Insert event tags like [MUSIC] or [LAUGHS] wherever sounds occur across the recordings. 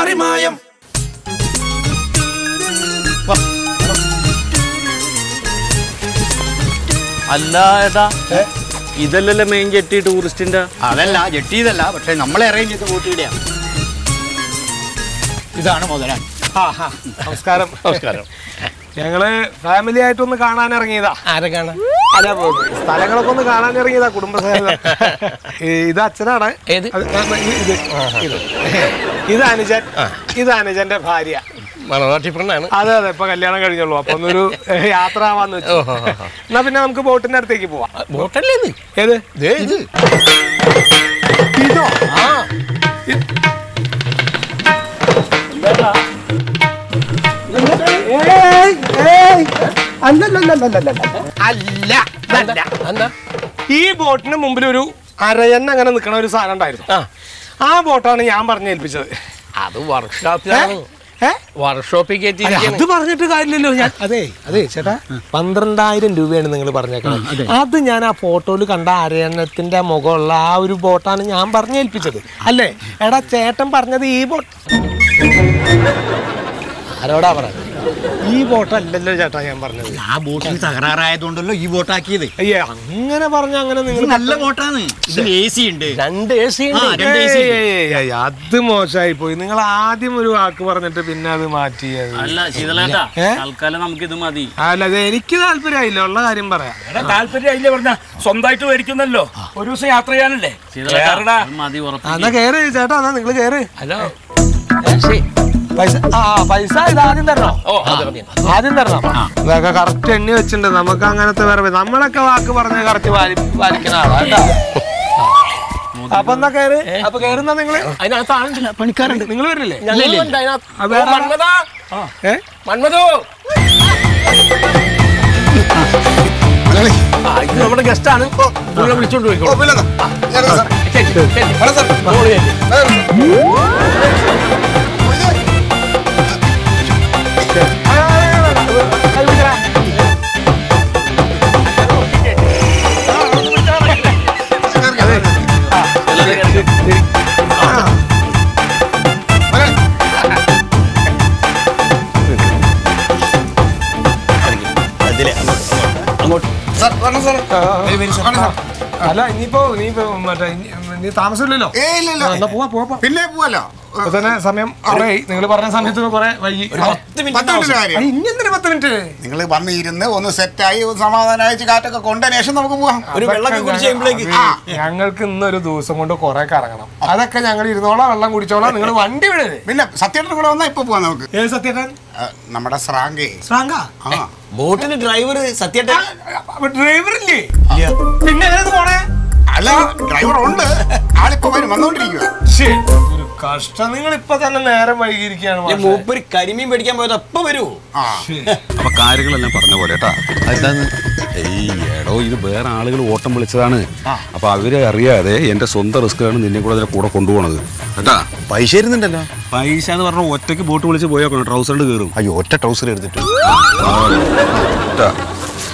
മറിമായം. അല്ല ഏട്ടാ. ഇതല്ലല്ലോ main jetty ടൂറിസ്റ്റിന്റെ അതല്ല ജെട്ടി ഇതല്ല പക്ഷെ നമ്മളെ അറേഞ്ച് ചെയ്ത് ബോട്ട് ഇതാണ് ആ, നമസ്കാരം. നമസ്കാരം. ഞങ്ങൾ ഫാമിലി ആയിട്ടൊന്ന് കാണാൻ ഇറങ്ങിയതാ. ആരെ കാണാൻ? ഇപ്പൊ സ്ഥലങ്ങളൊക്കെ ഒന്ന് കാണാൻ ഇറങ്ങിയതാ കുടുംബസമേതം [LAUGHS] ഇത് അച്ഛനാണ്. ഏത്? ഇത്. ഇത്. ഇത് അനുജൻ. ഇത് അനുജന്റെ ഭാര്യ. ഫ്രണ്ടാണ് അതെ അതെ ഇപ്പൊ കല്യാണം കഴിഞ്ഞുള്ളൂ അപ്പൊ ഒന്നൊരു [LAUGHS] യാത്ര ആവാന്ന് വെച്ചു എന്നാ പിന്നെ നമുക്ക് ബോട്ടിന്റെ അടുത്തേക്ക് പോവാം. ബോട്ടല്ലേ ഏത്? ദേ ഇത്. ഇതോ? ആ. അല്ല. അല്ല. ഈ ബോട്ടിന് മുമ്പിൽ ഒരു അരയന്ന അങ്ങനെ നിൽക്കണ ഒരു സാധനം ഉണ്ടായിരുന്നു. ആ. ആ ബോട്ടാണ് ഞാൻ പറഞ്ഞു ഏൽപ്പിച്ചത്. അത് വർക്ക്ഷോപ്പിലാണ്? വർക്ക്ഷോപ്പിൽ അത് പറഞ്ഞിട്ട് കാര്യമില്ലല്ലോ. ഞാൻ അതെ അതെ ചേട്ടാ. പന്ത്രണ്ടായിരം രൂപയാണ് നിങ്ങൾ പറഞ്ഞേക്കുന്നത് അത്. ഞാൻ ആ ഫോട്ടോയിൽ കണ്ട അരയണ്ണത്തിന്റെ മുഖമുള്ള ആ ഒരു ബോട്ടാണ് ഞാൻ പറഞ്ഞേൽപ്പിച്ചത് അല്ലേ? എടാ ചേട്ടൻ പറഞ്ഞത് ഈ ബോട്ട് ആരോടാ പറഞ്ഞത്? ഈ ബോട്ടല്ലല്ലോ ചേട്ടാ ഞാൻ പറഞ്ഞത്. ആ ബോട്ടിൽ തകരാറായതുകൊണ്ടല്ലോ ഈ ബോട്ടാക്കിയത് അയ്യേ അങ്ങനെ പറഞ്ഞ അങ്ങനെ നിങ്ങൾ നല്ല ബോട്ടാണ് ഇതിൽ എ സി ഉണ്ട്. രണ്ട് എ സി അത് മോശമായി പോയി നിങ്ങൾ ആദ്യം ഒരു വാക്ക് പറഞ്ഞിട്ട് പിന്നെ അത് മാറ്റിയത്. അല്ല ശീതളേട്ടാ തൽക്കാലം നമുക്ക് ഇത് മതി. അല്ല അത് എനിക്ക് താല്പര്യമായില്ല. ഉള്ള കാര്യം പറയാം. താല്പര്യമായില്ല പറഞ്ഞ സ്വന്തമായിട്ട് മേടിക്കുന്നല്ലോ. ഒരു ദിവസം യാത്ര ചെയ്യാനല്ലേ? അത് മതി ചേട്ടാ എന്നാ നിങ്ങൾ കേറ്. ഹലോ. പൈസ ആ പൈസ ഇത് ആദ്യം തരണോ. ആദ്യം തരണം. ഇതൊക്കെ കറക്റ്റ് എണ്ണി വെച്ചിട്ടുണ്ട്. നമുക്ക് അങ്ങനത്തെ വേറെ നമ്മളൊക്കെ വാക്ക് പറഞ്ഞ കറക്റ്റ് പാലിക്കുന്ന ആളാ കേട്ടോ. അപ്പൊ എന്നാ കയറ് അപ്പൊ കയറുന്ന നിങ്ങൾ? അതിനകത്ത് പണിക്കാരുണ്ട്. നിങ്ങൾ വരില്ലേ? ഇത് നമ്മുടെ ഗസ്റ്റ് ആണ്. വിളിച്ചോണ്ട് പോയിക്കോളൂ അല്ല ഇനിയിപ്പോ നീ മറ്റേ നീ താമസമില്ലല്ലോ. പിന്നെ പോവല്ലോ ഇപ്പൊ തന്നെ സമയം അറേ നിങ്ങൾ പറഞ്ഞ സമയത്ത് കുറെ വൈകി. പത്ത് മിനിറ്റ് ഇനി പത്ത് മിനിറ്റ്? നിങ്ങൾ വന്നിരുന്ന് ഒന്ന് സെറ്റായി ഒന്ന് സമാധാനമായിട്ട് കാറ്റൊക്കെ കൊണ്ട ശേഷം നമുക്ക് പോവാം. ഒരു വെള്ളമൊക്കെ കുടിച്ച് ഞങ്ങൾക്ക് ഇന്നൊരു ദിവസം കൊണ്ട് കുറെ കറങ്ങണം. അതൊക്കെ ഞങ്ങൾ ഇരുന്നോളാം വെള്ളം കുടിച്ചോളാം. നിങ്ങൾ വണ്ടി വിടരുത് പിന്നെ സത്യേട്ടൻ കൂടെ വന്നാ ഇപ്പൊ പോവാം നമുക്ക്. ഏത് സത്യേട്ടൻ? നമ്മുടെ സ്രാങ്കേ. ശ്രാങ്ക ആ. ബോട്ടിന് ഡ്രൈവർ സത്യേട്ടൻ. ഡ്രൈവർ ഇല്ലേ. പിന്നെ പോണേ? അല്ല ഡ്രൈവർ ഉണ്ട് ആളിപ്പോ വരും വന്നോണ്ടിരിക്കുക ശ്ശേ, ഒരു കഷ്ടം. നിങ്ങൾ ഇപ്പൊ തന്നെ നേരം വൈകിയിരിക്കുകയാണ് മാഷേ. മൂപ്പര് കരിമീൻ പേടിക്കാൻ പോയത് അപ്പൊ വരൂ. അപ്പൊ കാര്യങ്ങളെല്ലാം പറഞ്ഞ പോലെ കേട്ടാ. എടോ ഇത് വേറെ ആളുകൾ ഓട്ടം വിളിച്ചതാണ്. അപ്പൊ അവരെ അറിയാതെ എന്റെ സ്വന്തം റിസ്ക്കിലാണ് നിന്നെ കൂടെ അതിന്റെ കൂടെ കൊണ്ടുപോണത്. കേട്ടാ? പൈസ ഇരുന്നുണ്ടല്ലോ പൈസ എന്ന് പറഞ്ഞ ഒറ്റയ്ക്ക് ബോട്ട് വിളിച്ച് പോയേക്കണം ട്രൗസറിൽ കയറും അയ്യോ ഒറ്റ ട്രൗസർ എടുത്തിട്ട്.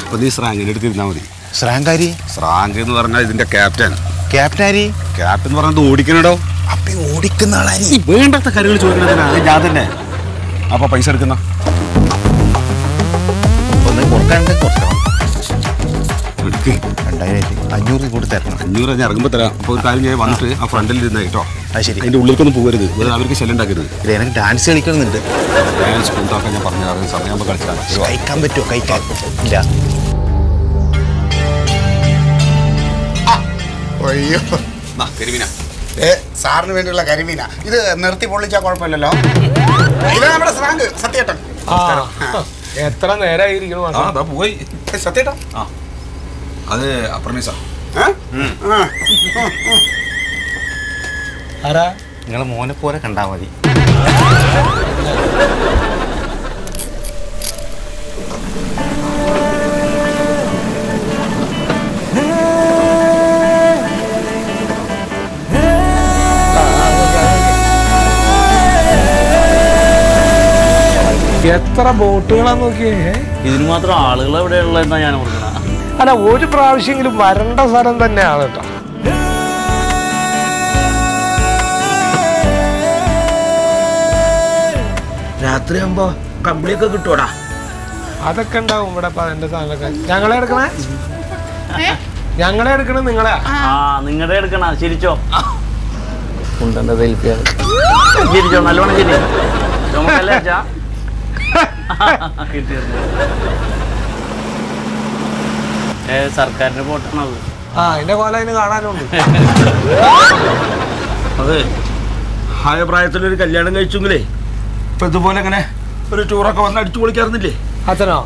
അപ്പൊ നീ സ്രാങ്കിന്റെ അടുത്ത് ഇരുന്നാ മതി. ശ്രാങ്കാരി സ്രാങ്ക് എന്ന് പറഞ്ഞാൽ ഇതിന്റെ ക്യാപ്റ്റൻ. ക്യാപ്റ്റനാരി ക്യാപ്റ്റൻ എന്ന് പറഞ്ഞത് ഓടിക്കണടോ? അപ്പൊ ഓടിക്കുന്ന ആളായി ഈ വേണ്ടാത്ത കാര്യങ്ങൾ ചോദിക്കുന്നതിനാണ് ഞാൻ തന്നെ. അപ്പൊ പൈസ എടുക്കുന്ന? ഒന്ന് അഞ്ഞൂറ് കൂടി തരണം. അഞ്ഞൂറ് ഞാൻ ഇറങ്ങുമ്പോൾ തരാം. അപ്പോൾ ഒരു കാര്യം ഞാൻ വന്നിട്ട് ആ ഫ്രണ്ടിൽ ഇരുന്ന കേട്ടോ. അത് ശരി. ഉള്ളിലേക്കൊന്നും പോകരുത്. വെറുതെ അവർക്ക് ശല്യം ഉണ്ടാക്കരുത്. ഇത് എനിക്ക് ഡാൻസ് കളിക്കണമെന്നുണ്ട്. ഡാൻസ് ഞാൻ പറഞ്ഞു സമയമാകുമ്പോൾ കളിച്ചാൽ കഴിക്കാൻ പറ്റുമോ? കഴിക്കാൻ. ഇല്ല. അയ്യോ. കരിമീന ഏ സാറിന് വേണ്ടിയുള്ള കരിമീന. ഇത് നിർത്തി പൊള്ളിച്ചാൽ കുഴപ്പമില്ലല്ലോ. ഇത് നമ്മുടെ സ്രാങ്ക് സത്യേട്ടൻ. എത്ര നേരമായിരിക്കണം പോയി. സത്യേട്ടാ. ആ അത് അപ്രമീസ. ആരാ? നിങ്ങളെ മോനെ പോലെ കണ്ടാ മതി. എത്ര ബോട്ടുകളാന്ന് നോക്കിയേ? ഇതിന് മാത്രം ആളുകൾ എവിടെ ഉള്ളതെന്നാ ഞാൻ ഓർക്കണ. അല്ല ഒരു പ്രാവശ്യമെങ്കിലും വരണ്ട സ്ഥലം തന്നെയാണ് കേട്ടോ. രാത്രിയാകുമ്പോ കമ്പിളിയൊക്കെ കിട്ടുവാടാ? അതൊക്കെ ഉണ്ടാവും ഇവിടെ എന്റെ അതിന്റെ സാധനമൊക്കെ. ഞങ്ങളെ എടുക്കണേ? ഞങ്ങളെ എടുക്കണേ നിങ്ങളെ? നിങ്ങളുടെ എടുക്കണ ചിരിച്ചോ. ഉണ്ടെന്റെ സെൽഫിയാണ്. ചിരിച്ചോ നല്ലോണം ചിരി. ചുമക്കല്ലേ കിട്ടിയിരുന്നു സർക്കാരിന്റെ പോട്ടാണത് ആ എന്റെ കോല അതിന് കാണാനുണ്ട്. അതെ ആയ പ്രായത്തിലൊരു കല്യാണം കഴിച്ചെങ്കിലേ ഇപ്പൊ ഇതുപോലെ ഇങ്ങനെ ഒരു ടൂറൊക്കെ വന്ന് അടിച്ചു പൊളിക്കാറുന്നില്ലേ? അച്ഛനോ?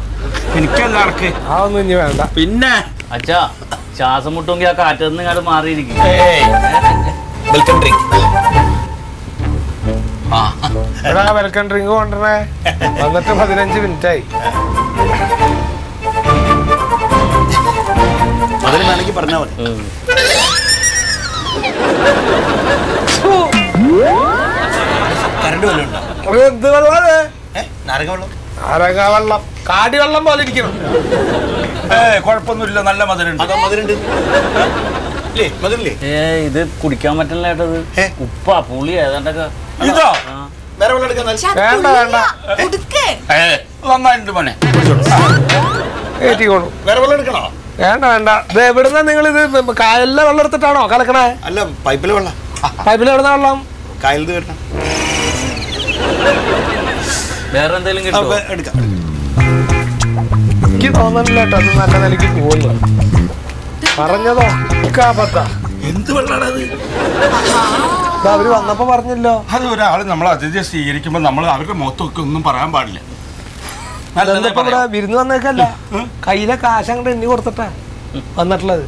എനിക്കല്ല ആർക്ക് അതൊന്നും ഇനി വേണ്ട. പിന്നെ? അച്ഛാ ശ്വാസം മുട്ടുമെങ്കിൽ ആ കാറ്റിൽ നിന്ന് ഇങ്ങോട്ട് മാറിയിരിക്കും. വെൽക്കം ഡ്രിങ്ക് എടാ വെൽക്കം ഡ്രിങ്ക് കൊണ്ടുവരണേ. വന്നിട്ട് പതിനഞ്ച് മിനിറ്റ് ആയി അതിന് വേണമെങ്കിൽ പറഞ്ഞാൽ മതി. ഉം. കറണ്ട് വല്ലതും ഉണ്ടോ? ഇത് എന്ത് വെള്ളമാണ് ഏ നാരങ്ങ വെള്ളം. അരങ്ങ വെള്ളം. കാടി വെള്ളം പോലെ ഇരിക്കണം ഏ കുഴപ്പമൊന്നുമില്ല നല്ല മധുരണ്ട് അതാ മധുരണ്ട് ഇല്ലേ മധുരില്ലേ ഏ ഇത് കുടിക്കാൻ പറ്റില്ല ഏട്ടത്? ഉപ്പാ പുളി ഏതാണ്ടൊക്കെ. ഇതോ. വേറെ വെള്ളം എടുക്കാൻ വേണ്ട വേണ്ട. കുടുക്ക് ഏ നന്നായിട്ടുണ്ട് മോനെ. ഏറ്റിക്കോളൂ. വേറെ വെള്ളം എടുക്കണോ? വേണ്ട വേണ്ട. ഇത് എവിടുന്ന നിങ്ങൾ ഇത് കായലിലെ വെള്ളം എടുത്തിട്ടാണോ കലക്കണേ? അല്ല പൈപ്പിലെ വെള്ളം. പൈപ്പിൽ എവിടുന്ന വെള്ളം? കായലിൽ കിട്ടണം വേറെ എന്തെങ്കിലും എടുക്കാം. എനിക്ക് തോന്നുന്നില്ല കേട്ടോ അത് നല്ല നിലയ്ക്ക് പോകുന്നു. പറഞ്ഞതോ? ഒക്കെ അബദ്ധ എന്ത് വെള്ളാണ് അത് ഇത് അവർ വന്നപ്പോ പറഞ്ഞല്ലോ. അത് ഒരാൾ നമ്മൾ അതിഥിയെ സ്വീകരിക്കുമ്പോ നമ്മൾ അവരുടെ മുഖത്തൊക്കെ ഒന്നും പറയാൻ പാടില്ല. വിരുന്ന് വന്നേക്കല്ല. കയ്യിലെ കാശ് അങ്ങോട്ട് എണ്ണി കൊടുത്തിട്ടാ വന്നിട്ടുള്ളത്.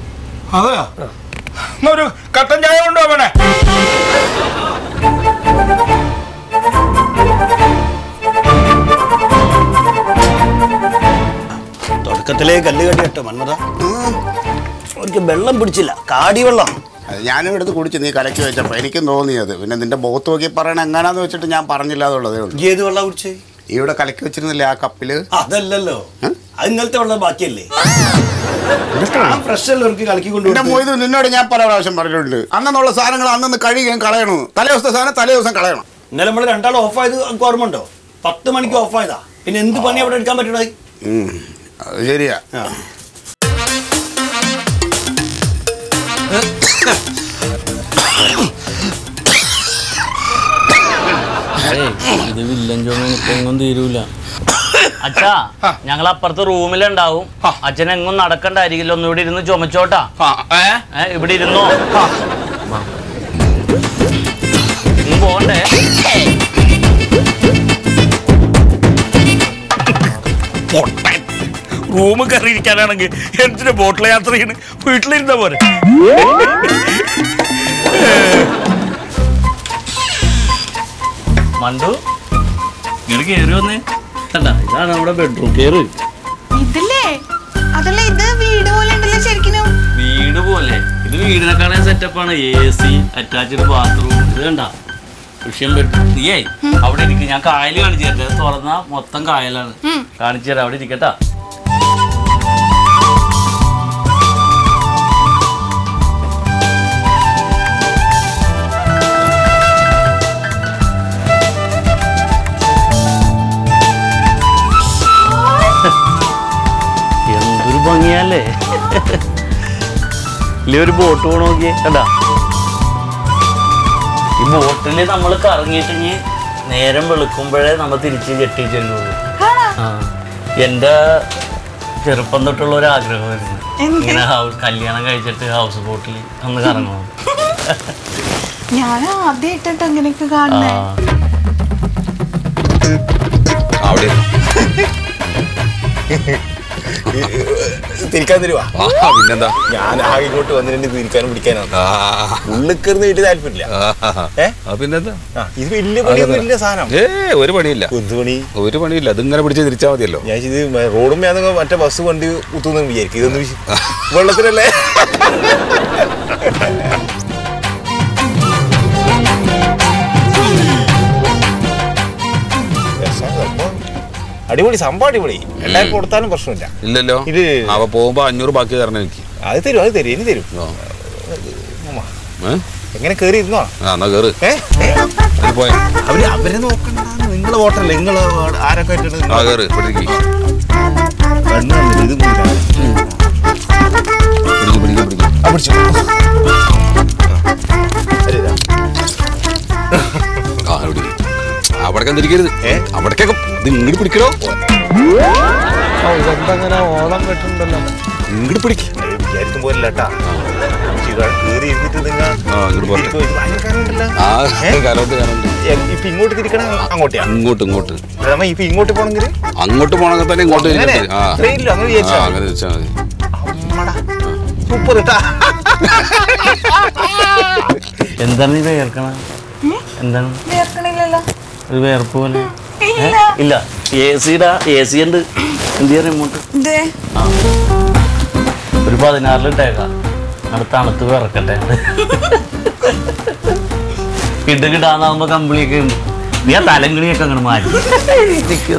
അതെയോ? ഒരു കട്ടൻ ചായ കൊണ്ടോ മോനെ. തുടക്കത്തിലേ കല്ല് കെട്ടിട്ടോ കേട്ടോ മന്മത അവർക്ക് വെള്ളം പിടിച്ചില്ല. കാടി വെള്ളം ഞാനും എടുത്ത് കുടിച്ച് നീ കലക്കി വെച്ചപ്പോൾ എനിക്കും തോന്നിയത് പിന്നെ നിന്റെ മുഖത്ത് നോക്കി പറയണ എങ്ങനാന്ന് വെച്ചിട്ട് ഞാൻ പറഞ്ഞില്ല എന്നുള്ളതേ ഉള്ളൂ. ഏത് വെള്ളം കുടിച്ചേ? ഇവിടെ കലക്കി വെച്ചിരുന്നില്ലേ ആ കപ്പിൽ? അതല്ലല്ലോ. ഇന്നലത്തെ വെള്ളം ബാക്കിയല്ലേ? മൊയ്ത് നിന്നോട് ഞാൻ പല പ്രാവശ്യം പറഞ്ഞിട്ടുണ്ട്. അന്നുള്ള സാധനങ്ങൾ അന്നന്ന് കഴിയുകയും കളയണു. തലേ ദിവസത്തെ സാധനം തലേ ദിവസം കളയണം. ഇന്നലെ നമ്മൾ രണ്ടാളും ഓഫ് ആയത് ഓർമ്മ ഉണ്ടോ? പത്ത് മണിക്ക് ഓഫ് ആയതാ. പിന്നെ എന്ത് പണി അവിടെ എടുക്കാൻ പറ്റണേ ശരിയാ. ഇത് വില്ലൻ ചുമ എങ്ങും തീരൂല. അച്ഛാ ഞങ്ങൾ അപ്പുറത്തെ റൂമിലുണ്ടാവും. അച്ഛൻ എങ്ങും നടക്കണ്ടായിരിക്കില്ല ഒന്നുകൂടി ഇരുന്ന് ചുമച്ചോട്ടാ. ഇവിടെ ഇരുന്നോ? റൂം കയറിയിരിക്കാനാണെങ്കിൽ എന്തിനു ബോട്ടിൽ യാത്ര ചെയ്യണ് വീട്ടിലിരുന്ന പോലെ മണ്ടു ഇങ്ങോട്ട് കേറി വന്നേ. അല്ല ഇതാണ് നമ്മുടെ ബെഡ്റൂം കേറ്. ഇതില്ലേ? അതല്ല ഇത് വീട് പോലെ ഉണ്ടല്ലോ ശരിക്കും വീട് പോലെ. ഇത് വീടിനെക്കാളും സെറ്റപ്പാണ് എ സി അറ്റാച്ച്ഡ് ബാത്റൂം ഇത് കണ്ട? വിഷയം പറ്റും നീയേ അവിടെ ഇരിക്കും. ഞാൻ കായൽ കാണിച്ചു തരട്ടെ തുറന്ന മൊത്തം കായലാണ്. കാണിച്ചു തരാം. അവിടെ ഇരിക്കട്ടാ. ഭംഗിയല്ലേ ഇല്ല ഒരു ബോട്ട് പോണ നോക്കിയേ? കണ്ടാ? ഈ ബോട്ടിൽ നമ്മൾ കറങ്ങിയിട്ടെങ്കിൽ നേരം വെളുക്കുമ്പോഴേ നമ്മൾ തിരിച്ച് ജെട്ടി ചെല്ലുള്ളൂ. ആ. എന്റെ ചെറുപ്പം തൊട്ടുള്ള ഒരു ആഗ്രഹമായിരുന്നു. ഇങ്ങനെ കല്യാണം കഴിച്ചിട്ട് ഹൗസ് ബോട്ടിൽ ഒന്ന് കറങ്ങണം. [LAUGHS] ഞാൻ ആദ്യമായിട്ടോ അങ്ങനെയൊക്കെ ആ കാണുന്നേ? അവിടെ. [LAUGHS] [LAUGHS] തിരിക്കാൻ തരുവാ. പിന്നെന്താ? ഞാൻ ആകെ ഇങ്ങോട്ട് വന്നിട്ട് തിരിക്കാനും പിടിക്കാനും കയറുന്ന വീട്ടിൽ താല്പര്യമില്ല. പിന്നെന്താ? ഇത് വലിയ പണിയൊന്നും വലിയ സാധനം. ഏ ഒരു പണിയില്ല. എന്ത് പണി? ഒരു പണിയില്ല. അതിങ്ങനെ പിടിച്ച് തിരിച്ചാൽ മതിയല്ലോ. ഞാൻ ഇത് റോഡും ഞാൻ മറ്റേ ബസ് വണ്ടി കുത്തുന്നു വിചാരിക്കും. ഇതൊന്നും വെള്ളത്തിലല്ലേ? [LAUGHS] അടിപൊളി സംഭവം അടിപൊളി. എല്ലാവർക്കും കൊടുത്താലും പ്രശ്നമില്ല. ഇല്ലല്ലോ. ഇത് അവ പോകുമ്പോ അഞ്ഞൂറ് ബാക്കി തരണം എനിക്ക്. അത് തരും അത് തരും ഇനി തരും? എങ്ങനെ കേറി ഇരുന്നോ? ആ എന്നാ കേറ്. അവർ നിങ്ങളെ നിങ്ങൾ ആരൊക്കെ അവിടേക്ക് തിരിക്കരുത് അവിടേക്കൊക്കെ ഇത് ഇങ്ങോട്ട് പിടിക്കണോ ഇതെന്തങ്ങനെ ഓളം വെട്ടുണ്ടല്ലോ ഇങ്ങോട്ട് പിടിക്ക. വിചാരിക്കും പോലല്ല കേട്ടാ. നിങ്ങൾ ആ ഇങ്ങോട്ട് തിരിക്കണം? അങ്ങോട്ടാ ഇങ്ങോട്ട് ഇങ്ങോട്ട്. നമ്മ ഇപ്പൊ ഇങ്ങോട്ട് പോണെങ്കിൽ അങ്ങോട്ട് പോണെങ്കിൽ തന്നെ ഇങ്ങോട്ട് അങ്ങനെ? വെച്ചാൽ മതി. സൂപ്പർ എന്താണ് ഈ വേർക്കണ എന്താണ്? വേർക്കണില്ലല്ലോ ഒരു വേർപ്പ് പോലെ. ഇല്ല. എ സിയുടെ എ സി ഉണ്ട് എന്ത്? റിമോട്ട് ഒരു പതിനാറിൽ ഇട്ടേക്കാം. അവിടെ തണുത്ത് വിറക്കട്ടെ. കിട്ട് കിടാന്നാവുമ്പോ കമ്പിളിയൊക്കെ ഉണ്ട്. നീ ആ തലങ്കിളിയൊക്കെ അങ്ങനെ മാറ്റി. എനിക്ക്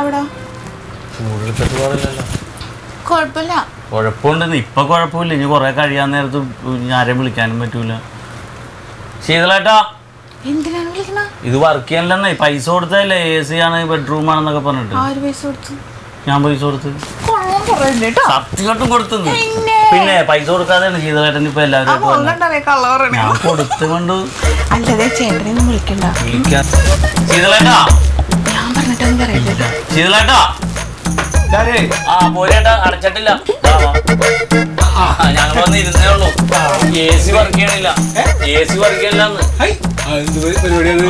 അവിടെ? കുഴപ്പമില്ല. കുഴപ്പമുണ്ടെന്ന് ഇപ്പൊ കുഴപ്പമില്ല. ഇനി കൊറേ കഴിയാൻ നേരത്ത് ആരെയും വിളിക്കാനും പറ്റൂല. ശീതളേട്ടാ. ഇത് വർക്ക് ചെയ്യാനില്ലെന്നേ പൈസ കൊടുത്തല്ലേ എ സി ആണ് ബെഡ്റൂം ആണെന്നൊക്കെ പറഞ്ഞിട്ട്. ആര് പൈസ കൊടുത്തു? ഞാൻ പൈസ കൊടുത്ത്. സത്യമായിട്ടും കൊടുത്തെന്ന്. പിന്നെ? പൈസ കൊടുക്കാതെയാണ് ശീതളേട്ടൻ ഇപ്പൊ എല്ലാവരും ഞാൻ കൊടുത്തുകൊണ്ട് ശീതളേട്ടാ. ശീതളേട്ടാ. ആ പോരേട്ടാ അടച്ചിട്ടില്ല. ഞങ്ങൾ വന്ന് ഇരുന്നേ ഉള്ളൂ. എ സി വർക്ക് ചെയ്യണില്ല. എ സി വർക്ക് ചെയ്യണില്ലെന്ന്.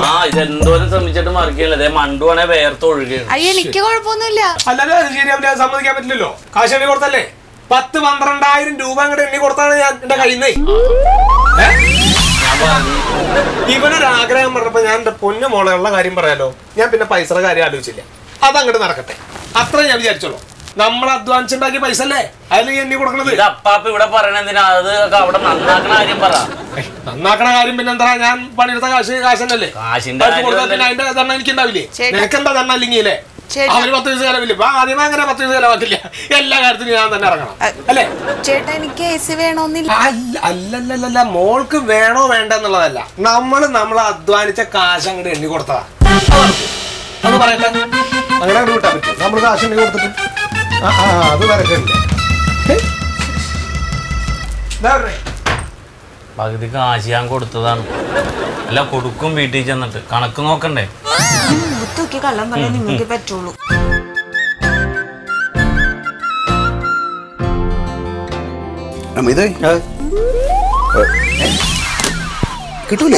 ആ ഇത് എന്തോരം ശ്രമിച്ചിട്ടും വർക്ക് ചെയ്യണില്ല. അതേ മണ്ടുവാണെ വേർത്ത് ഒഴുകുകയാണ് അയ്യോ എനിക്ക് കുഴപ്പമൊന്നുമില്ല. അല്ലാതെ അത് ശരിയാവില്ല സമ്മതിക്കാൻ പറ്റില്ലല്ലോ. കാശ് എണ്ണി കൊടുത്തല്ലേ? പത്ത് പന്ത്രണ്ടായിരം രൂപ അങ്ങോട്ട് എണ്ണി കൊടുത്താണ് ഞാൻ എന്റെ കയ്യിൽ നിന്ന് ഞാൻ പറഞ്ഞു ഇവനൊരു ആഗ്രഹം പറഞ്ഞപ്പോ ഞാൻ എന്റെ പൊന്നു മോളെ ഉള്ള കാര്യം പറയാലോ. ഞാൻ പിന്നെ പൈസയുടെ കാര്യം ആലോചിച്ചില്ല. അതങ്ങോട്ട് നടക്കട്ടെ. അത്ര ഞാൻ വിചാരിച്ചോളൂ. നമ്മൾ അധ്വാനിച്ചുണ്ടാക്കിയ പൈസ അല്ലേ? അതിൽ എണ്ണി കൊടുക്കണത്? അപ്പാപ്പ ഇവിടെ പറയണെന്തിനാ അത് അവിടെ നന്നാക്കണ കാര്യം പറ. നന്നാക്കണ കാര്യം പിന്നെ എന്താ? ഞാൻ പണിയെടുത്ത കാശ് കാശന്നല്ലേ കാശിന്റെ പിന്നെ അതിന്റെ ദണ്ണം എനിക്ക് ഉണ്ടാവില്ലേ? നിനക്കെന്താ നിനക്ക് എന്താ ദണ്ണം അല്ലെങ്കിൽ അല്ലേ ചേട്ടാ. അവർ പത്ത് ചെലവില്ല. ആദ്യമേ അങ്ങനെ പത്ത് പൈസ ചെലവാക്കില്ല. എല്ലാ കാര്യത്തിനും ഞാൻ തന്നെ ഇറങ്ങണം. അല്ലേ? ചേട്ടാ എനിക്ക് എ സി വേണമെന്നില്ല അല്ലല്ലല്ല മോൾക്ക് വേണോ വേണ്ട എന്നുള്ളതല്ല. നമ്മൾ നമ്മളെ അധ്വാനിച്ച കാശ് അങ്ങോട്ട് എണ്ണി കൊടുത്തതാ. അത് പറയട്ടെ. അങ്ങനെ അങ്ങോട്ട് വിട്ടാൽ പറ്റും നമ്മൾ കാശുണ്ടെങ്കിൽ കൊടുത്തിട്ട്. ആ ആ അത് വരക്കില്ല പകുതി കാശ് ഞാൻ കൊടുത്തതാണ്. അല്ല കൊടുക്കും വീട്ടിൽ ചെന്നിട്ട്. കണക്ക് നോക്കണ്ടേ? മുഖത്ത് കള്ളം പറയാൻ നിങ്ങൾക്ക് പറ്റുള്ളൂ. ഇത്? കിട്ടൂല?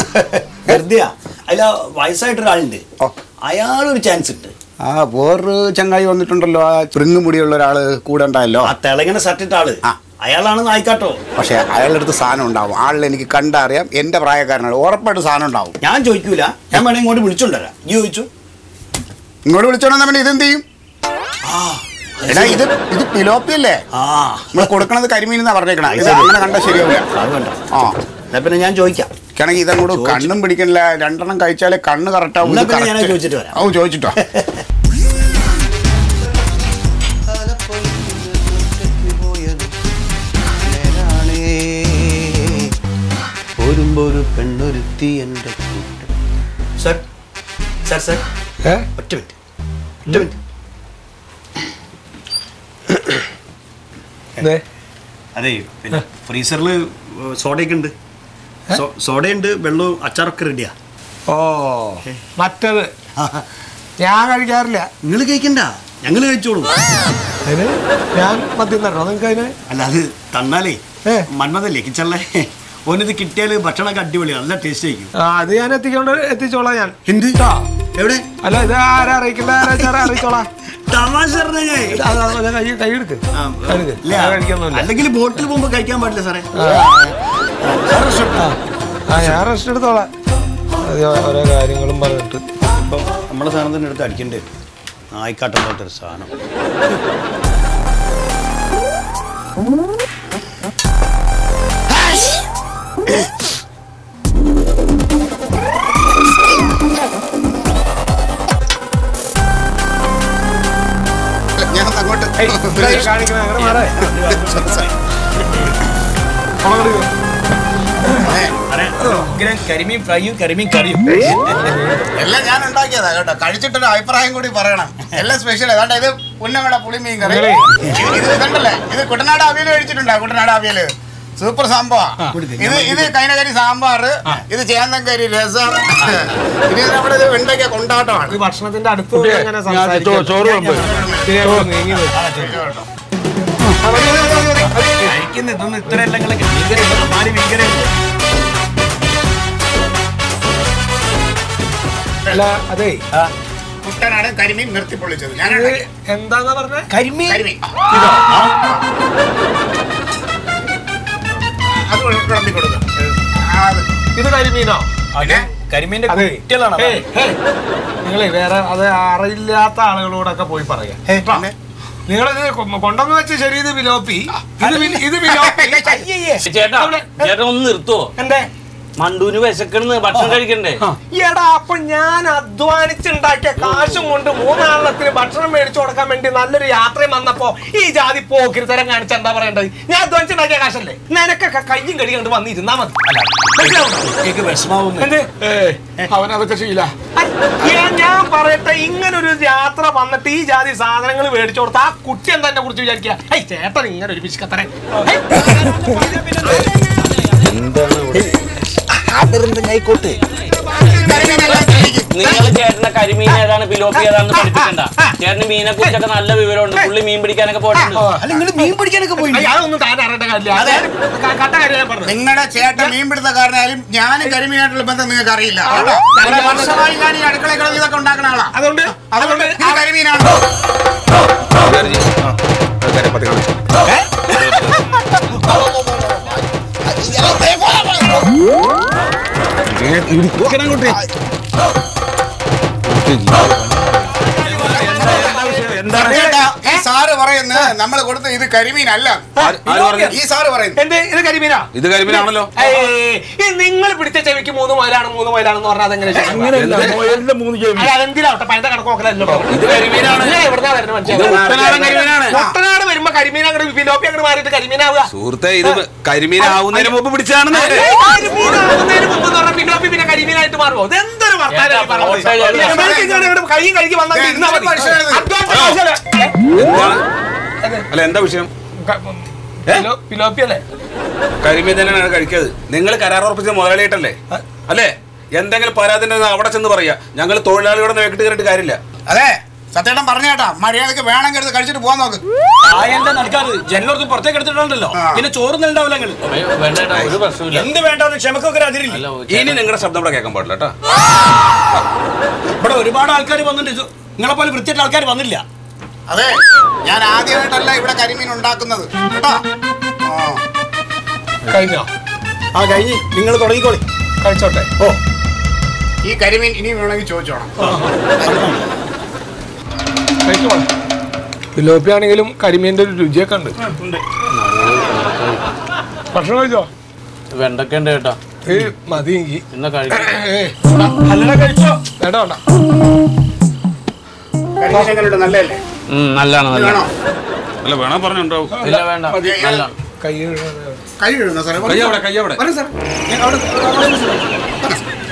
വെറുതെയാ. അല്ല വയസ്സായിട്ടൊരാളുണ്ട്. അയാളൊരു ചാൻസ് ഉണ്ട്. ആ വേറൊരു ചങ്ങായി വന്നിട്ടുണ്ടല്ലോ ആ ചുരുങ്ങു മുടിയുള്ള ഒരാൾ കൂടെ ഉണ്ടായല്ലോ. ആ തിളങ്ങനെ സട്ടിട്ട ആൾ. ആ. അയാളാണ് നായിക്കാട്ടോ. പക്ഷെ അയാളുടെ അടുത്ത് സാധനം ഉണ്ടാവും. ആളിൽ എനിക്ക് കണ്ടറിയാം. എന്റെ പ്രായക്കാരനാണ്. ഉറപ്പായിട്ട് സാധനം ഉണ്ടാവും. ഞാൻ ചോദിക്കൂല. ഞാൻ വേണമെങ്കിൽ ഇങ്ങോട്ട് വിളിച്ചോണ്ടരാ. നീ ചോദിച്ചു. ഇങ്ങോട്ട് വിളിച്ചോണ്ടാ പിന്നെ ഇതെന്ത് ചെയ്യും? എടാ ഇത് ഇത് പിലോപ്പി അല്ലേ? ആ. നമ്മൾ കൊടുക്കണത് കരിമീൻ എന്നാ പറഞ്ഞേക്കണ. ഇത് അങ്ങനെ കണ്ടാൽ ശരിയാവില്ല. ആ. എന്നാ പിന്നെ ഞാൻ ചോദിക്കാം. എനിക്കാണെങ്കിൽ ഇതങ്ങോട്ട് കണ്ണും പിടിക്കണില്ല. രണ്ടെണ്ണം കഴിച്ചാലേ കണ്ണ് കറക്റ്റാവും ഇത്. ഓ ചോദിച്ചിട്ടോ. ഒരു പെണ്ണൊരുത്തി എന്റെ സർ സർ സർ. ഒറ്റ മിനിറ്റ്. ഒറ്റ മിനിറ്റ്. അതെ പിന്നെ ഫ്രീസറിൽ സോഡയൊക്കെ ഉണ്ട്. സോഡയുണ്ട് വെള്ളവും അച്ചാറൊക്കെ റെഡിയാ ഓ മറ്റത്. ഞാൻ കഴിക്കാറില്ല. നിങ്ങൾ കഴിക്കണ്ട. ഞങ്ങൾ കഴിച്ചോളൂ. അതിന് ഞാൻ മദ്യം തരണോ. നിങ്ങൾക്ക് അതിന്? അല്ല അത് തന്നാലേ. മന്മതല്ലേ കിച്ചണിലെ. ഓനിത് കിട്ടിയാൽ ഭക്ഷണമൊക്കെ അടിപൊളിയാണ്. നല്ല ടേസ്റ്റ് ആയിരിക്കും. ആ അത് ഞാൻ എത്തിക്കൊണ്ട് എത്തിച്ചോളാം ഞാൻ. എന്ത്? എവിടെ? അല്ല ഇത് ആരാ അറിയിക്കില്ല ആരാ അറിയിച്ചോളാം. തമാശ അല്ലെങ്കിൽ ബോട്ടിൽ പോകുമ്പോ കഴിക്കാൻ പാടില്ല സാറേ. ഞാൻ റെസ്റ്റ് എടുത്തോളാം. ഓരോ കാര്യങ്ങളും പറഞ്ഞിട്ട്. ഇപ്പം നമ്മളെ സാധനം തന്നെ എടുത്ത് അടിക്കണ്ടേ? ആയിക്കാട്ടം പോലത്തെ ഒരു സാധനം. ഞാൻ അങ്ങോട്ട് കാണിക്കണ അങ്ങനെ മാറേ [LAUGHS] ഉഗ്രം കരിമീൻ ഫ്രൈയും കരിമീൻ കറിയും. എല്ലാം ഞാൻ ഉണ്ടാക്കിയതാ കേട്ടോ. കഴിച്ചിട്ടൊരു അഭിപ്രായം കൂടി പറയണം. എല്ലാം സ്പെഷ്യൽ ഏതാണ്ട് ഇത് പുന്നമട പുളിമീൻ കറി. ഇത് ഇതുണ്ടല്ലേ ഇത് കുട്ടനാട് അവിയൽ കഴിച്ചിട്ടുണ്ടോ? കുട്ടനാട് അവിയൽ സൂപ്പർ സംഭവം. ഇത് ഇത് കൈനകരി സാമ്പാർ ഇത് ചേന്തങ്കരി രസം. ഇത് നമ്മുടെ ഇത് വെണ്ടയ്ക്ക കൊണ്ടാട്ടമാണ്. ഈ ഭക്ഷണത്തിന്റെ അടുത്ത്. ചോറ്. കഴിക്കുന്ന ഇതൊന്നും ഇത്ര അല്ല അതേ. കുട്ടനാണ് കരിമീൻ നിർത്തി പൊള്ളിച്ചത് ഞാൻ ഇത് എന്താന്നാ പറഞ്ഞ? കരിമീൻ? കരിമീൻ. അത് വിളമ്പി കൊടുക്കും. അത്. ഇത് കരിമീനോ? പിന്നെ? കരിമീന്റെ അതെ. കുട്ടികളാണ്. നിങ്ങളെ വേറെ അത് അറിയില്ലാത്ത ആളുകളോടൊക്കെ പോയി പറയാം. നിങ്ങൾ നിങ്ങളിത് കൊണ്ടുവന്ന് വെച്ച ശരി ഇത് വിലോപ്പി. ഇത് ഇത് വിലോപ്പി. ചേട്ടാ ചേട്ടാ ഒന്ന് നിർത്തുവോ? എന്തേ? മണ്ടൂന് വിശക്കണെന്ന് ഭക്ഷണം കഴിക്കണ്ടേ? എടാ അപ്പൊ ഞാൻ അധ്വാനിച്ചുണ്ടാക്കിയ കാശും കൊണ്ട് മൂന്നാളത്തിന് ഭക്ഷണം മേടിച്ചു കൊടുക്കാൻ വേണ്ടി നല്ലൊരു യാത്രയും വന്നപ്പോ ഈ ജാതി പോക്കിരിത്തരം കാണിച്ച എന്താ പറയേണ്ടത്? ഞാൻ അധ്വാനിച്ചുണ്ടാക്കിയ കാശല്ലേ? നിനക്കൊക്കെ കയ്യും കടി കണ്ട് വന്നിരുന്നാ മതി. മനസ്സിലാവുന്നുണ്ടോ? എനിക്ക് അവൻ അതൊക്കെ ചെയ്യില്ല ഞാൻ പറയട്ടെ ഇങ്ങനെ ഒരു യാത്ര വന്നിട്ട് ഈ ജാതി സാധനങ്ങൾ മേടിച്ചു കൊടുത്ത ആ കുട്ടി എന്താ എന്നെ കുറിച്ച് വിചാരിക്കുക? ചേട്ടൻ ഇങ്ങനെ ഒരു പിശുക്കത്തരൻ ആയിക്കോട്ടെ കരിമീനെല്ലാം കഴിക്കും. നിങ്ങൾ ചേട്ടനെ കരിമീൻ ഏതാണ് പിലോപ്പി ഏതാണെന്ന് പഠിപ്പിക്കണ്ട ചേട്ടന് മീനെ കുറിച്ചൊക്കെ നല്ല വിവരമുണ്ട് പുള്ളി മീൻ പിടിക്കാനൊക്കെ പോയിട്ടുണ്ട് മീൻ പിടിക്കാനൊക്കെ പോയി നിങ്ങളുടെ ചേട്ടൻ മീൻപിടുത്തക്കാരനായാലും ഞാനും കരിമീനായിട്ടുള്ള ബന്ധം നിങ്ങൾക്ക് അറിയില്ല വർഷമായി ഞാൻ ഈ അടുക്കളയിൽ കിടന്ന് ഇതൊക്കെ ഉണ്ടാക്കുന്ന ആളാ അതുകൊണ്ട് അതുകൊണ്ട് കരിമീനാണ് സാറ് പറയുന്നത് നമ്മൾ കൊടുത്ത ഇത് കരിമീനല്ല. ഈ സാറ് പറയുന്നത്. എന്ത്? ഇത് കരിമീനാ? ഇത് കരിമീനാണല്ലോ. ഈ നിങ്ങൾ പിടിച്ച ചെവിക്ക് മൂന്ന് മുതലാണ് മൂന്ന് മുതലാണെന്ന് പറഞ്ഞാൽ അതെങ്ങനെ അതെന്തിനാവട്ടെ പൈസ കണക്ക് നോക്കലല്ലോ. ഇത് കരിമീനാണ്. എവിടെ എവിടുന്നാ വരുന്നത് കരിമീൻ അങ്ങോട്ട് ഫിലോപ്പി അങ്ങോട്ട് മാറിയിട്ട് കരിമീനാവുക. സുഹൃത്തെ ഇത് കരിമീനാവുന്നതിന് മുമ്പ് പിടിച്ചാണെന്ന് കരിമീനാവുന്നതിന് മുമ്പ് എന്ന് പറഞ്ഞാൽ ഫിലോപ്പി പിന്നെ കരിമീനായിട്ട് മാറുമോ? ഇതെന്തൊരു വർത്താനം കൈയും കഴുകി വന്നാൽ അല്ല? എന്താ വിഷയം? ഫിലോപ്പി അല്ലേ? കരിമീൻ തന്നെയാണ് കഴിക്കത്. നിങ്ങൾ കരാർ ഉറപ്പിച്ച മുതലാളിയിട്ടല്ലേ അല്ലേ? എന്തെങ്കിലും പരാതി അവിടെ ചെന്ന് പറയാ. ഞങ്ങൾ തൊഴിലാളികളെ വേക്കിട്ട് കയറിയിട്ട് കാര്യമില്ല. അതെ. സത്യേട്ടൻ പറഞ്ഞ കേട്ടാ മര്യാദയ്ക്ക് വേണമെങ്കിൽ എടുത്ത് കഴിച്ചിട്ട് പോകാൻ നോക്ക്. ജനലോർക്കും നടക്കാറ് ജനലോർത്ത് പുറത്തേക്ക് എടുത്തിട്ടുണ്ടല്ലോ. പിന്നെ ചോറ് ഉണ്ടാവില്ല എന്ത് വേണ്ടെന്ന് ക്ഷമക്കൊക്കെ അതിരില്ല? ഇനി നിങ്ങളുടെ ശബ്ദം ഇവിടെ കേൾക്കാൻ പാടില്ല കേട്ടോ. ഇവിടെ ഒരുപാട് ആൾക്കാർ വന്നിട്ട് ഇത് നിങ്ങളെ പോലെ വൃത്തിയായിട്ട് ആൾക്കാർ വന്നില്ല. അതെ ഞാൻ ആദ്യമായിട്ടല്ല ഇവിടെ കരിമീൻ ഉണ്ടാക്കുന്നത്. കേട്ടോ. കഴിഞ്ഞോ? ആ കഴിഞ്ഞ്. നിങ്ങൾ തുടങ്ങിക്കോളി. കഴിച്ചോട്ടെ. ഓ. ഈ കരിമീൻ ഇനി വേണമെങ്കിൽ ചോദിച്ചോണം. ഫിലോപ്പി ആണെങ്കിലും കരിമീന്റെ ഒരു രുചിയൊക്കെ ഉണ്ട്. ഭക്ഷണം കഴിച്ചോ? വെണ്ടൊക്കെ ഉണ്ട് ചേട്ടാ ഏ മതി എങ്കി എന്നാ കഴിക്കും. അല്ലട കഴിച്ചോ? വേണ്ട വേണ്ട. നല്ലതാണ് ഇത് നല്ല വേണോ അല്ല വേണം പറഞ്ഞുണ്ടാവും ഇല്ല വേണ്ട. നല്ല കൈ കൈ കൈ അവിടെ കൈ അവിടെ.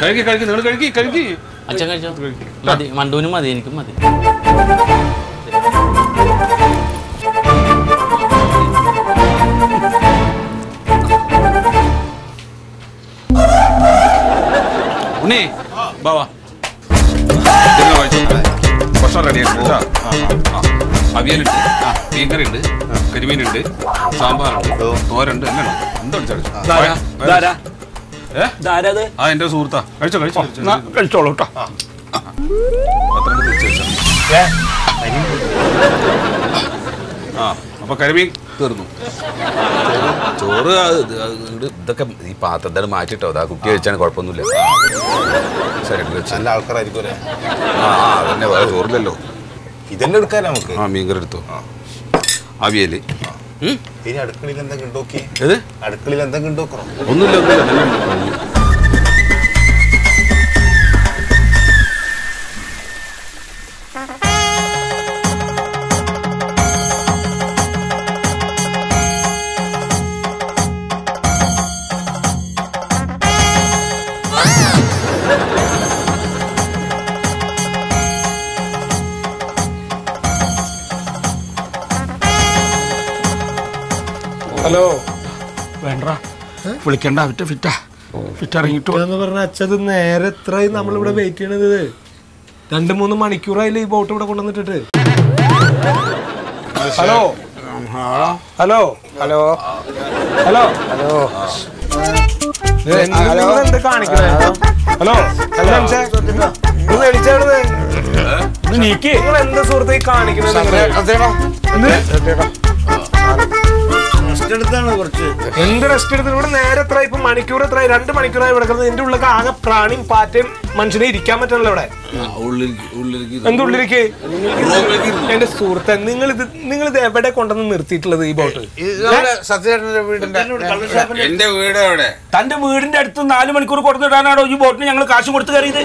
കഴുകി കഴുകി നിങ്ങൾ കഴുകി കഴുകി. അച്ഛൻ കഴിച്ചോ? മതി മണ്ടൂനും മതി എനിക്കും മതി. ഉണ്ണി ബാവാ ഭക്ഷണം റെഡിയായിട്ട് കേട്ടോ അവിയലുണ്ട് മീൻകറിയുണ്ട് കരിമീനുണ്ട് സാമ്പാറുണ്ട് തോരുണ്ട് എല്ലാം ഉണ്ട്. എന്താ വിളിച്ചാൽ ഏ? ഇതാരത്? ആ എന്റെ സുഹൃത്താ. കഴിച്ചോ കഴിച്ചോ കഴിച്ചോ. കഴിച്ചോളൂ കേട്ടോ ആ അപ്പൊ കരിമീൻ തീർന്നു. ചോറ് ഇതൊക്കെ ഈ പാത്രത്തിൽ മാറ്റിട്ടോ. അതാ കുട്ടി കഴിച്ചാണ് കുഴപ്പമൊന്നുമില്ല. നല്ല ആൾക്കാരായിരിക്കും ആ അതന്നെ വേറെ ചോറില്ലല്ലോ. ഇതന്നെ എടുക്കാൻ നമുക്ക്? ആ മീൻകറി എടുത്തോ. അവിയൽ ഇനി അടുക്കളയിൽ എന്തെങ്കിലും ഒന്നുമില്ല ഒന്നുമില്ല. വിളിക്കണ്ട അവറ്റ ഫിറ്റാ ഫിറ്റ് ഇറങ്ങിട്ടു എന്ന് പറഞ്ഞ അച്ഛത് നേരെ ഇത്രയും നമ്മളിവിടെ വെയിറ്റ് ചെയ്യണത്? രണ്ട് മൂന്ന് മണിക്കൂറായില്ല ഈ ബോട്ട് ഇവിടെ കൊണ്ടുവന്നിട്ടിട്ട്? Hello. Hello. Hello. Hello. Hello. Hello. എന്ത് കാണിക്കണേ? ഹലോ. നീക്ക് നിങ്ങൾ എന്ത് സുഹൃത്തെ കാണിക്കുന്നത് എടുത്താണ് കുറച്ച്. എന്ത് റെസ്റ്റ് എടുത്തിട്ട് ഇവിടെ നേരെ എത്ര ഇപ്പൊ മണിക്കൂർ എത്ര രണ്ട് മണിക്കൂറായി കിടക്കുന്നത്. എന്റെ ഉള്ളിൽ ആകെ പ്രാണിയും പാറ്റയും മനുഷ്യനെ ഇരിക്കാൻ പറ്റണല്ലോ ഇവിടെ. എന്തുള്ളിലേക്ക് എന്റെ സുഹൃത്തെ നിങ്ങൾ ഇത് നിങ്ങൾ ഇത് എവിടെ കൊണ്ടുവന്ന് നിർത്തിയിട്ടുള്ളത് ഈ ബോട്ട്? എന്റെ വീട് എവിടെ? തന്റെ വീടിന്റെ അടുത്ത് നാല് മണിക്കൂർ കൊടുത്തിടാനാണോ ഈ ബോട്ടിന് ഞങ്ങൾ കാശ് കൊടുത്ത് കയറിയത്?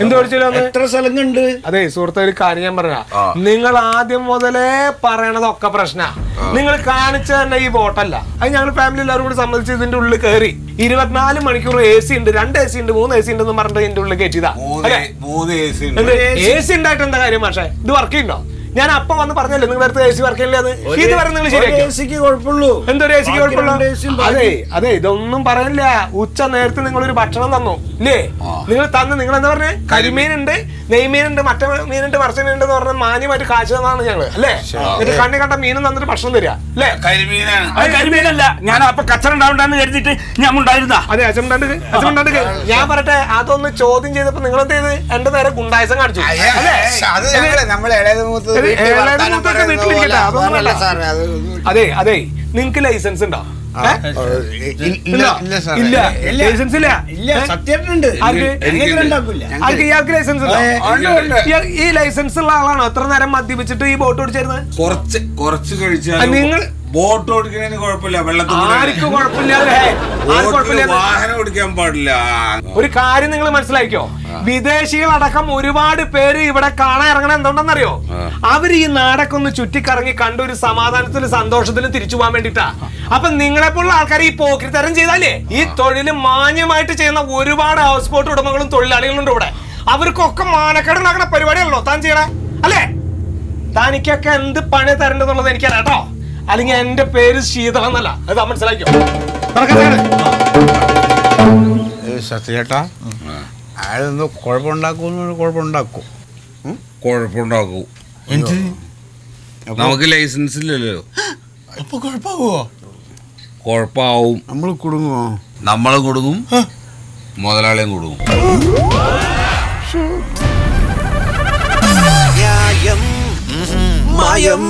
എന്ത് പഠിച്ചല്ലോ എത്ര സ്ഥലം കണ്ട് അതെ സുഹൃത്തെ ഒരു കാര്യം ഞാൻ പറഞ്ഞ നിങ്ങൾ ആദ്യം മുതലേ പറയണതൊക്കെ പ്രശ്ന. നിങ്ങൾ കാണിച്ച തന്നെ ഈ ബോട്ടല്ല അത് ഞങ്ങൾ ഫാമിലി എല്ലാവരും കൂടി സംബന്ധിച്ച് ഇതിന്റെ ഉള്ളിൽ കയറി ഇരുപത്തിനാല് മണിക്കൂർ എ സി ഉണ്ട് രണ്ട് എ സി ഉണ്ട് മൂന്ന് എ സി ഉണ്ടെന്ന് പറഞ്ഞിട്ട് ഇതിന്റെ ഉള്ളിൽ കയറ്റിയതാ മൂന്ന് എ സി ഉണ്ടായിട്ട് എന്താ കാര്യം പക്ഷേ ഇത് വർക്ക് ചെയ്യുന്നോ ഞാൻ അപ്പൊ വന്ന് പറഞ്ഞല്ലോ നിങ്ങൾ നേരത്തെ എ സി വർക്ക് ചെയ്യില്ലെന്ന് ഇതുവരെ നിങ്ങൾ ശരിയാക്കി കുഴപ്പമുള്ളൂ. എന്തൊരു എ സിക്ക് അതെ അതെ ഇതൊന്നും പറയുന്നില്ല ഉച്ച നേരത്തെ നിങ്ങൾ ഒരു ഭക്ഷണം തന്നു ഇല്ലേ? നിങ്ങൾ തന്ന് നിങ്ങൾ എന്താ പറഞ്ഞേ? കരിമീനുണ്ട് നെയ്മീനുണ്ട് മറ്റേ മീനുണ്ട് മറച്ചമീനുണ്ട് എന്ന് പറഞ്ഞാൽ മാന്യമായിട്ട് കാശ് തന്നാണ് ഞങ്ങൾ അല്ലേ? എന്നിട്ട് കണ്ണി കണ്ട മീനും തന്നിട്ട് ഭക്ഷണം തരിക അല്ലേ? കരിമീനല്ല ഞാൻ അപ്പൊ കച്ചറ ഉണ്ടാവണ്ടെന്ന് കരുതിയിട്ട് ഞാൻ ഉണ്ടായിരുന്ന അതെ അച്ഛനുണ്ടാണ്ട് ഞാൻ പറയട്ടെ അതൊന്ന് ചോദ്യം ചെയ്തപ്പോ നിങ്ങൾ എന്ത് ചെയ്ത്? എന്റെ നേരെ ഗുണ്ടായസം കാണിച്ചു അല്ലേ? നമ്മളെ ഇളയത് അത് അതെ നിങ്ങക്ക് ലൈസൻസ് ഉണ്ടോ? ഇല്ല ഇല്ല സാറേ ഇല്ല ലൈസൻസ് ഇല്ല ഇയാൾക്ക് ലൈസൻസ്. ഈ ലൈസൻസ് ഉള്ള ആളാണോ? എത്ര നേരം മദ്യപിച്ചിട്ട് ഈ ബോട്ട് ഓടിച്ചിരുന്നത്? കുറച്ച് കുറച്ച് കഴിച്ചാൽ നിങ്ങൾ- ബോട്ട് ഓടിക്കുന്നതിന് കുഴപ്പമില്ല. വെള്ളത്തിൽ ആർക്കും ബോട്ടിൽ വാഹനം ഓടിക്കാൻ പാടില്ല. ഒരു കാര്യം നിങ്ങൾ മനസ്സിലാക്കിയോ വിദേശികൾ അടക്കം ഒരുപാട് പേര് ഇവിടെ കാണാൻ ഇറങ്ങണ എന്തുണ്ടെന്നറിയോ? അവർ ഈ നാടൊക്കെ ഒന്ന് ചുറ്റിക്കറങ്ങി കണ്ട ഒരു സമാധാനത്തിലും സന്തോഷത്തിലും തിരിച്ചു പോകാൻ വേണ്ടിട്ടാ അപ്പൊ നിങ്ങളെ പോലുള്ള ആൾക്കാർ ഈ പോക്കിരിത്തരം ചെയ്താലേ ഈ തൊഴിൽ മാന്യമായിട്ട് ചെയ്യുന്ന ഒരുപാട് ഹൗസ് ബോട്ട് ഉടമകളും തൊഴിലാളികളും ഉണ്ട് ഇവിടെ. അവർക്കൊക്കെ മാനക്കേട് ഉണ്ടാക്കുന്ന പരിപാടിയല്ലോ താൻ ചെയ്യണേ? അല്ലേ? തനിക്കൊക്കെ എന്ത് പണി തരണ്ടെന്നുള്ളത് എനിക്കറിയാം കേട്ടോ. അല്ലെങ്കിൽ എന്റെ പേര് ശീതള എന്നല്ല. അത് മനസ്സിലാക്കിയോ? സത്യേട്ടാ അയാളൊന്ന് കുഴപ്പമുണ്ടാക്കും. കുഴപ്പമുണ്ടാക്കും. കുഴപ്പമുണ്ടാക്കൂ നമുക്ക് ലൈസൻസ് ഇല്ലല്ലോ. അപ്പൊ കുഴപ്പമാവോ കുഴപ്പമാവും നമ്മൾ കുടുങ്ങുമോ നമ്മൾ കുടുങ്ങും. മുതലാളിയും കുടുങ്ങും. മായം.